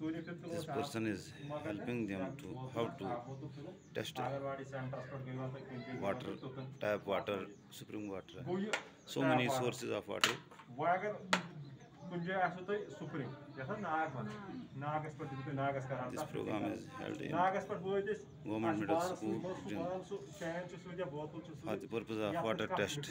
This person is helping them to how to test water, tap water, spring water. So many sources of water. This program is held in government middle school for the purpose of water test.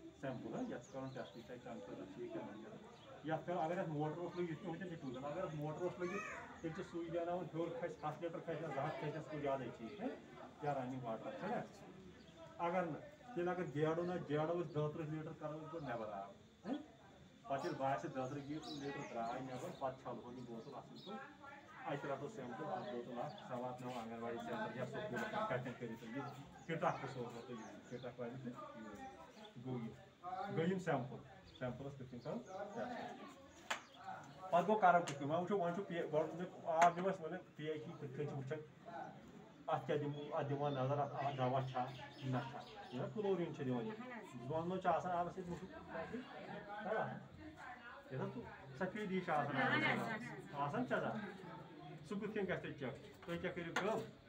पहम फुट खन गोस gun bone पे वार वार वार मजिम आब गोस मजिम आब ये मजिम आब बोतल आ यह आब बोतल तुल तो ये करो ब्या सैंपल वन अगर ट्यूबवेल आ ट्यूबवेलस कथ करो तुम वो ये ट्यूबवेलस नश तुल सैंपल ये कर टेस्ट यह ठीक है यथ कर अगर मोटर लगित वुचन यह टूटन अगर मोटर लगित तेल सुई देनावन हर खस हथ लीटर खस जह खस को ज़्यादा ठीक है या रनिंग वाटर है अगर न तेल अगर गेड़ो ना गेड़ो दह त्रिह लीटर करो नबर आब है पे बास दह त्रिह लीटर द्राय नबर पे छलहो यह बोतल असल पे अत रटो सैंपल अ बोतल सह वात आंगनवाड़ी सेंटर या स्कूल कटन कर किटक सोचो तुम किटक वाले गो यह गई सैंपल सैंपलस कथ करो पे गो करो कथ वो वो वो आब दिवस वो पी एच ई कथ वुचन अत क्या दिमो अत दिमा नज़र अत दवा छा ना छा यह क्लोरीन दिवान दोनों आबस यह सफेदी आसान चजा सह कथ ग चेक तुम क्या करो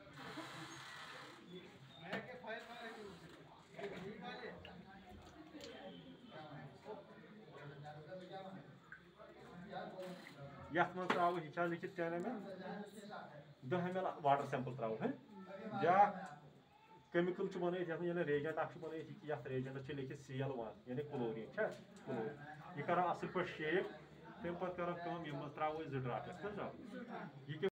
यथ मज त्रो यह लिखित टेन एम एल दह एम एल वाटर सैंपल त्रो ब्या केमिकल बन ये रेजेंट बन ये रेजेंट लिखित सी एल वन यानी क्लोरीन क्लोरीन यह करो असल पे शेक तम पे करो यह त्रो जो ड्राफ्ट यह